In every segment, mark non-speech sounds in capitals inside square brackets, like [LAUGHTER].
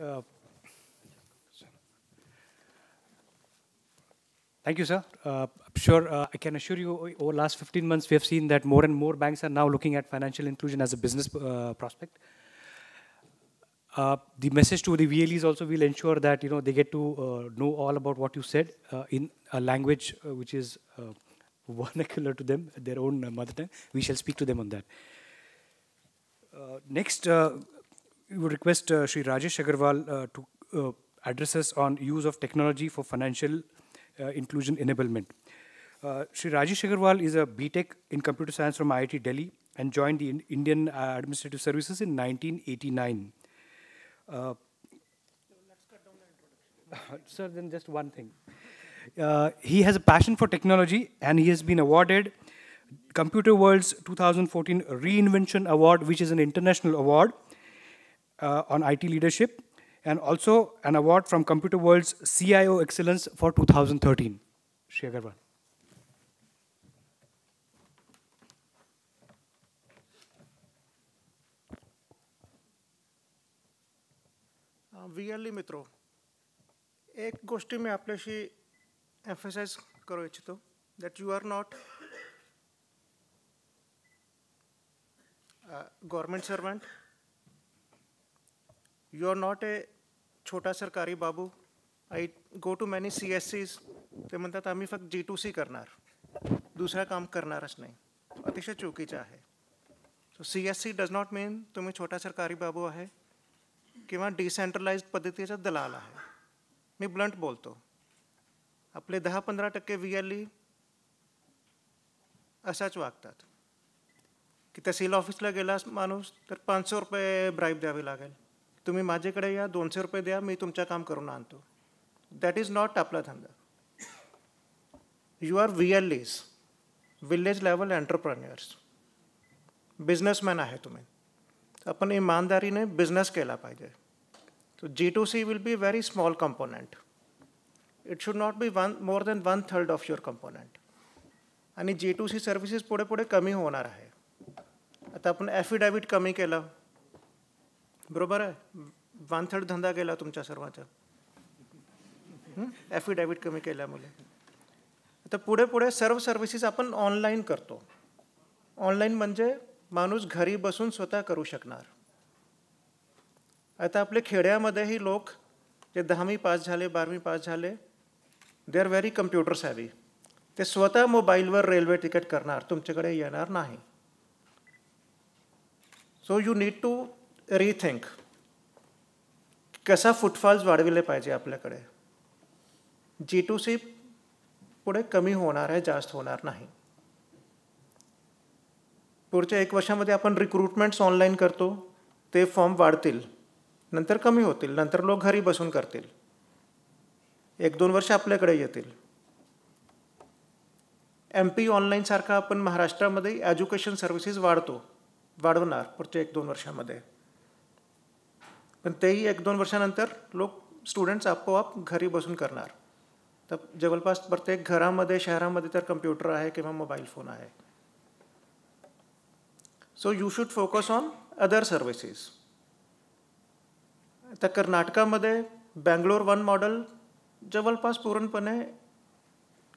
Uh, Thank you, sir. Uh, I'm sure uh, I can assure you over the last 15 months, we have seen that more and more banks are now looking at financial inclusion as a business uh, prospect. Uh, the message to the VLEs also will ensure that you know they get to uh, know all about what you said uh, in a language which is vernacular to them, their own mother tongue. We shall speak to them on that. next, we would request Sri Rajesh Agarwal to address us on use of technology for financial uh, inclusion enablement. Uh, Sri Rajesh Agarwal is a BTech in computer science from IIT Delhi and joined the Indian uh, Administrative Services in 1989. Uh, [LAUGHS] sir, then just one thing. Uh, he has a passion for technology and he has been awarded Computer World's 2014 Reinvention Award, which is an international award uh, on IT leadership and also an award from Computer World's CIO Excellence for 2013. Shri Agarwal. V मित्रो एक गोष्टी मी आपल्याशी emphasise करू इच्छितो that you are not government servant You are not a छोटा सरकारी बाबू. I go to many C S Cs ते म्हणतात आम्ही फक्त जी टू सी करणार. दुसरं काम करणारच नाही. अतिशय चुकीचं आहे. So C S C does not mean तुम्ही छोटा सरकारी बाबू आहे किंवा डिसेंट्रलाइज पद्धतीचा दलाल आहे. मी ब्लंट बोलतो. आपले दहा पंधरा टक्के व्ही एल ई असाच वागतात. की तहसील ऑफिसला गेलास माणूस तर पाचशे रुपये ब्राईब द्यावी लागेल. तुम्ही माझ्याकडे या दोनशे रुपये द्या मी तुमचं काम करून आणतो. दॅट इज नॉट आपला धंदा. You are V L Es village level entrepreneurs businessman आहे तुम्ही. आपण इमानदारीने बिझनेस केला पाहिजे. So G to C will be very small component it should not be one more than one third of your component आणि G to C services पुढे पुढे कमी होणार आहे. आता आपण ॲफिडॅव्हिट कमी केलं. बरोबर आहे. वानथड धंदा केला तुमच्या सर्वांचा. ॲफिडॅव्हिट कमी केल्यामुळे. आता पुढे पुढे सर्व सर्व्हिसेस आपण ऑनलाईन करतो. ऑनलाईन म्हणजे माणूस घरी बसून स्वतः करू शकणार. आता आपले खेड्यामध्येही लोक जे दहावी पास झाले बारावी पास झाले they are very computers heavy ते स्वतः मोबाईलवर रेल्वे तिकीट करणार तुमच्याकडे येणार नाही. So you need to rethink कसा फुटफॉल्स वाढविले पाहिजे आपल्याकडे? जी टू सी पुढे कमी होणार आहे जास्त होणार नाही. पुढच्या एक वर्षामध्ये आपण रिक्रुटमेंट्स ऑनलाईन करतो ते फॉर्म वाढतील. नंतर कमी होतील नंतर लोक घरी बसून करतील. एक दोन वर्ष आपल्याकडे येतील. एम पी ऑनलाईनसारखा आपण महाराष्ट्रामध्ये एज्युकेशन सर्व्हिसेस वाढतो वाढवणार पुढच्या एक दोन वर्षामध्ये. पण तेही एक दोन वर्षानंतर लोक स्टुडंट्स आपोआप घरी बसून करणार. तर जवळपास प्रत्येक घरामध्ये शहरामध्ये तर कम्प्युटर आहे किंवा मोबाईल फोन आहे. So you should focus on other services तर कर्नाटकामध्ये बँगलोर वन मॉडेल जवळपास पूर्णपणे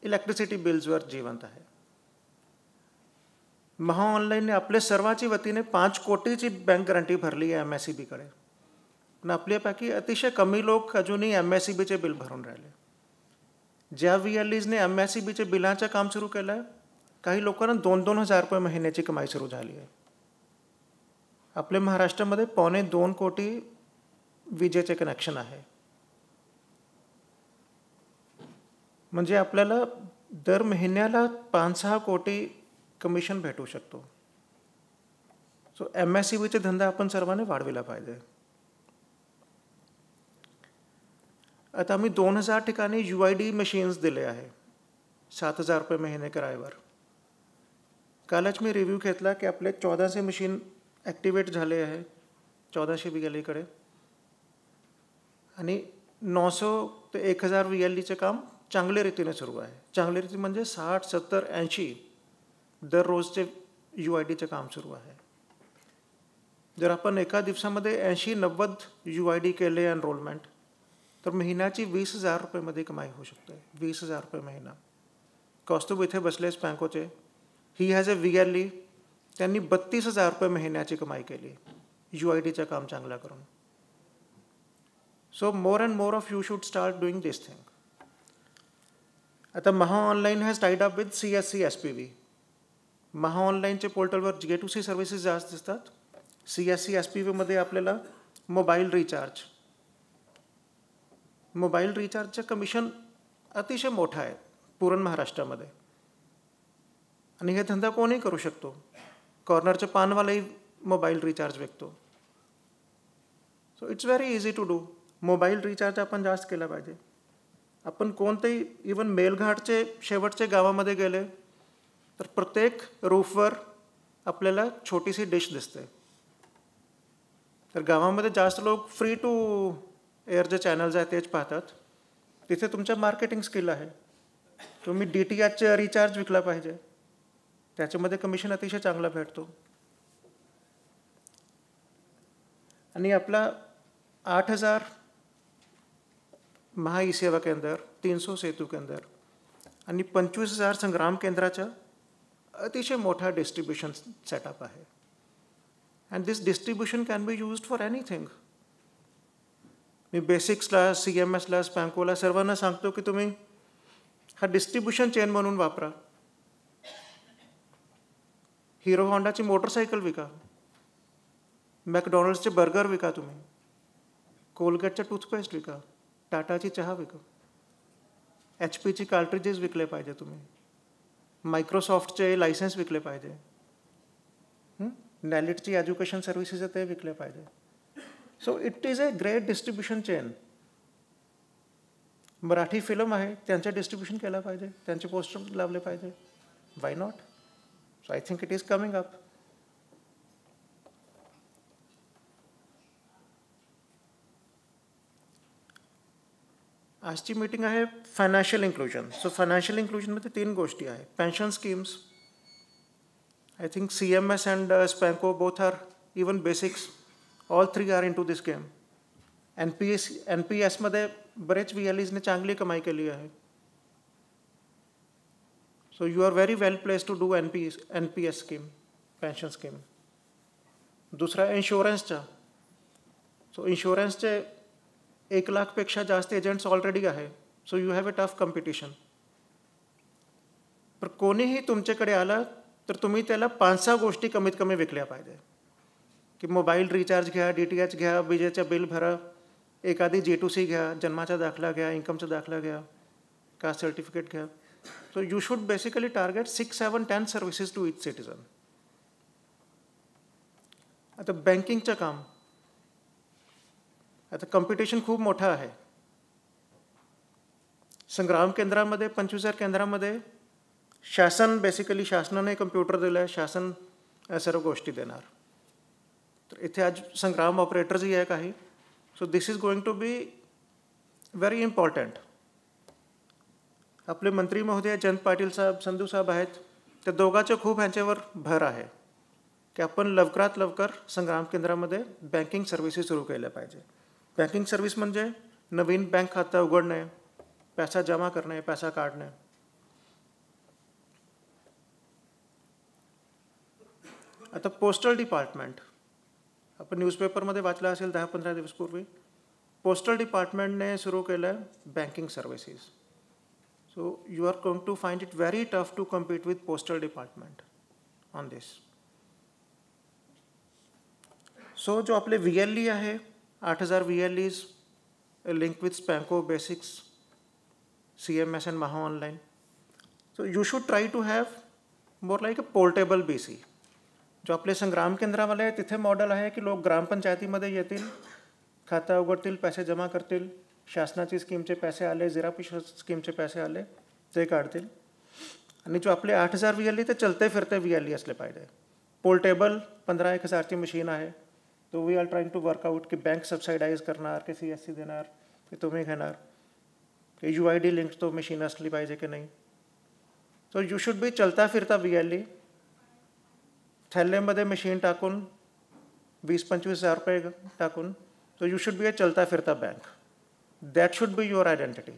इलेक्ट्रिसिटी बिल्सवर जिवंत आहे. महा ऑनलाईनने आपल्या सर्वाची वतीने पाच कोटीची बँक गॅरंटी भरली आहे एम एस सी बीकडे पण आपल्यापैकी अतिशय कमी लोक अजूनही एम एस सी बीचे बिल भरून राहिले. ज्या व्ही एल ईजने एम एस सी बीचे बिलाचं काम सुरू केलं आहे काही लोकांना दोन दोन हजार रुपये महिन्याची कमाई सुरू झाली आहे. आपल्या महाराष्ट्रामध्ये पावणे दोन कोटी विजेचे कनेक्शन आहे. म्हणजे आपल्याला दर महिन्याला पाच सहा कोटी कमिशन भेटू शकतो. सो एम एस सी बीचे धंदा आपण सर्वांनी वाढविला पाहिजे. आता आम्ही दोन हजार ठिकाणी यू आय डी मशीन्स दिले आहे. सात हजार रुपये महिने करायवर. कालच मी रिव्ह्यू घेतला की आपले चौदाशे मशीन ॲक्टिवेट झाले आहे. चौदाशे बी एल ईकडे आणि नऊशे ते एक हजार व्ही एल ईचं काम चांगल्या रीतीने सुरू आहे. चांगल्या रीती म्हणजे साठ सत्तर ऐंशी दररोजचे यू आय डीचे काम सुरू आहे. जर आपण एका दिवसामध्ये ऐंशी नव्वद यू आय डी केले एनरोलमेंट तर महिन्याची वीस हजार रुपयेमध्ये कमाई होऊ शकते. वीस हजार रुपये महिना. कौस्तुभ इथे बसलेस बँकोचे. ही हॅज अ व्ही त्यांनी बत्तीस हजार रुपये महिन्याची कमाई केली. यू आय डीचं काम चांगलं करून. So more and more of you should start doing this thing आता Maha online has tied up with C S C S P V Maha ऑनलाईनच्या पोर्टलवर जे टू सी सर्व्हिसेस जास्त दिसतात. C S C S P व्हीमध्ये आपल्याला mobile recharge mobile रिचार्जचं commission अतिशय मोठं आहे पूर्ण महाराष्ट्रामध्ये. आणि हे धंदा कोणीही करू शकतो. कॉर्नरच्या पानवालाही मोबाईल रिचार्ज विकतो. So it's very easy to do mobile recharge आपण जास्त केला पाहिजे. आपण कोणतेही इवन मेलघाटचे शेवटचे गावामध्ये गेले तर प्रत्येक रूफवर आपल्याला छोटीशी डिश दिसते. तर गावामध्ये जास्त लोक फ्री टू एअर जे चॅनल्स आहेत तेच पाहतात. तिथे तुमच्या मार्केटिंग स्किल आहे. तुम्ही डी टी एचचे रिचार्ज विकला पाहिजे. त्याच्यामध्ये कमिशन अतिशय चांगला भेटतो. आणि आपला आठ हजार महा ई सेवा केंद्र तीन सौ सेतू केंद्र आणि पंचवीस हजार संग्राम केंद्राचा अतिशय मोठा डिस्ट्रीब्युशन सेटअप आहे. And this distribution can be used for anything मी बेसिक्सला सी एम एसला स्पँकोला सर्वांना सांगतो की तुम्ही हा डिस्ट्रीब्युशन चेन म्हणून वापरा. हिरो होंडाची मोटरसायकल विका. मॅकडॉनल्ड्सचे बर्गर विका तुम्ही. कोलगेटचा टूथपेस्ट विका. टाटाची चहा विका. एच पीची कार्ट्रिजेस विकले पाहिजे तुम्ही. मायक्रोसॉफ्टचे लायसन्स विकले पाहिजे. नॅलिटची एज्युकेशन सर्व्हिसेस ते विकले पाहिजे. So it is a great distribution chain Marathi film आहे त्यांचं डिस्ट्रीब्युशन केलं पाहिजे त्यांचे पोस्टर लावले पाहिजे. Why not so I think it is coming up आजची मीटिंग आहे फायनान्शियल इन्क्लुजन सो फायनान्शियल इन्क्लुजनमध्ये तीन गोष्टी आहे. Pension schemes I think C M S and Spanco both are even Basix all three are in to this game N P S N P एसमध्ये बरेच V L ईजने चांगली कमाई केली आहे. So you are very well place to do N P N P S scheme pension scheme दुसरा इन्शुरन्सचा so इन्शुरन्सचे एक लाखपेक्षा जास्त एजंट्स ऑलरेडी आहे. So you have a tough competition पण कोणीही तुमच्याकडे आला तर तुम्ही त्याला पाच सहा गोष्टी कमीत कमी विकल्या पाहिजे. की मोबाईल रिचार्ज घ्या डी टी एच घ्या विजेचं बिल भरा एखादी जे टू सी घ्या जन्माचा दाखला घ्या इन्कमचा दाखला घ्या कास्ट सर्टिफिकेट घ्या so you should basically target six seven ten services to each citizen आता बँकिंगचं काम. आता कॉम्पिटिशन खूप मोठं आहे. संग्राम केंद्रामध्ये पंचवीस हजार केंद्रामध्ये शासन बेसिकली शासनाने कम्प्युटर दिलं आहे शासन या सर्व गोष्टी देणार. तर इथे आज संग्राम ऑपरेटर्सही आहे काही. So this is going to be very important आपले मंत्री महोदय जयंत पाटील साहेब संधू साहेब आहेत. त्या दोघांचे खूप ह्यांच्यावर भर आहे की आपण लवकरात लवकर संग्राम केंद्रामध्ये बँकिंग सर्व्हिसेस सुरू केल्या पाहिजे. बँकिंग सर्व्हिस म्हणजे नवीन बँक खातं उघडणे पैसा जमा करणे पैसा काढणे. आता पोस्टल डिपार्टमेंट आपण न्यूजपेपरमध्ये वाचलं असेल दहा पंधरा दिवसपूर्वी पोस्टल डिपार्टमेंटने सुरू केलं आहे banking services so you are going to find it very tough to compete with postal department on this so जो आपले व्ही एल ई आहे आठ हजार V L Es link with Spanco Basix C M S and Maha online so you should try to have more like a portable B C जो आपले संग्राम केंद्रावाले तिथे model आहे की लोक ग्रामपंचायतीमध्ये येतील, खाता उघडतील, पैसे जमा करतील, शासनाची स्कीमचे पैसे आले जिरापी स्कीमचे पैसे आले, ते आणि जो आपले आठ हज़ार व्ही एल ई ते चलते फिरते व्ही असले पाहिजे. पोर्टेबल पंधरा एक हजारची मशीन आहे. तो we are trying to workout की बँक सबसायडाईज करणार, की सी एस सी देणार, की तुम्ही घेणार. की यू आय डी लिंक तो मशीन असली पाहिजे की नाही. सो यू शुड बी चलता फिरता व्ही थॅल्लेमध्ये मशीन टाकून वीस पंचवीस हज़ार रुपये टाकून। So you should be a चलता फिरता bank that should be your identity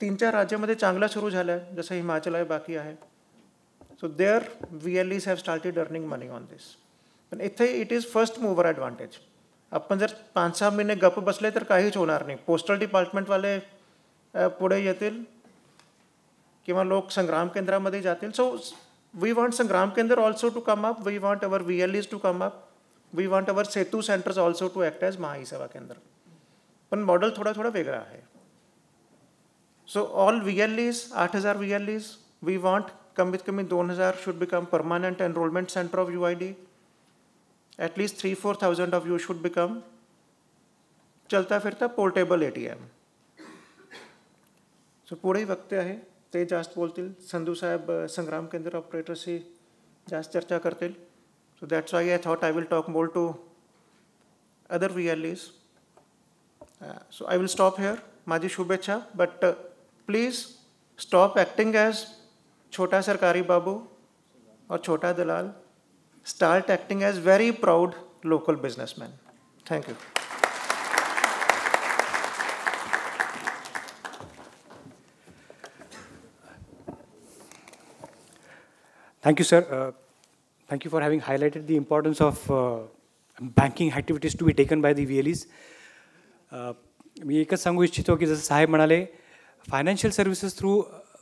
तीन चार राज्यामध्ये चांगलं सुरू झालं आहे जसं हिमाचल आहे, बाकी आहे. So there V L Es have started earning money on this पण इथे it is first mover advantage आपण जर पाच सहा महिने गप्प बसले तर काहीच होणार नाही. पोस्टल डिपार्टमेंटवाले पुढे येतील किंवा लोक संग्राम केंद्रामध्ये जातील सो वी वॉन्ट संग्राम केंद्र also to come up we want our V L Es to come up we want our Setu centres also to act as E सेवा केंद्र पण मॉडेल थोडा थोडा वेगळा आहे so all V L Es आठ हज़ार V L Es we want कमीत कमी दोन हज़ार should become permanent enrolment centre of U I D least three, four thousand of you should become चलता फिरता portable A T M so पुढेही वक्ते आहे ते जास्त बोलतील. संधू साहेब संग्राम केंद्र ऑपरेटरशी जास्त चर्चा करतील. So that's why I thought I will talk more to other V L Es so I will stop here माझी शुभेच्छा but please stop acting as छोटा सरकारी बाबू और छोटा दलाल start acting as very proud local businessman thank you Thank you, sir. Uh, thank you for having highlighted the importance of uh, banking activities to be taken by the VLEs. Uh, मी एकच सांगू इच्छितो की जसं साहेब म्हणाले financial services through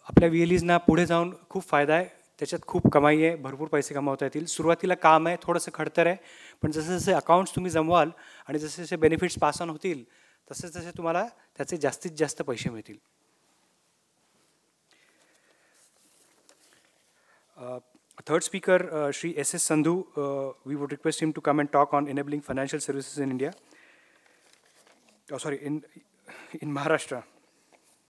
आपल्या V एलईजना पुढे जाऊन खूप फायदा आहे. त्याच्यात खूप कमाई आहे. भरपूर पैसे कमावता येतील. सुरुवातीला काम आहे थोडंसं खडतर आहे. पण जसे जसे अकाउंट्स तुम्ही जमवाल आणि जसे जसे बेनिफिट्स पास ऑन होतील तसे तसे तुम्हाला त्याचे जास्तीत जास्त पैसे मिळतील. Uh, Third speaker, uh, Sri S.S. Sandhu, uh, we would request him to come and talk on enabling financial services in India. Oh, sorry, in, in Maharashtra.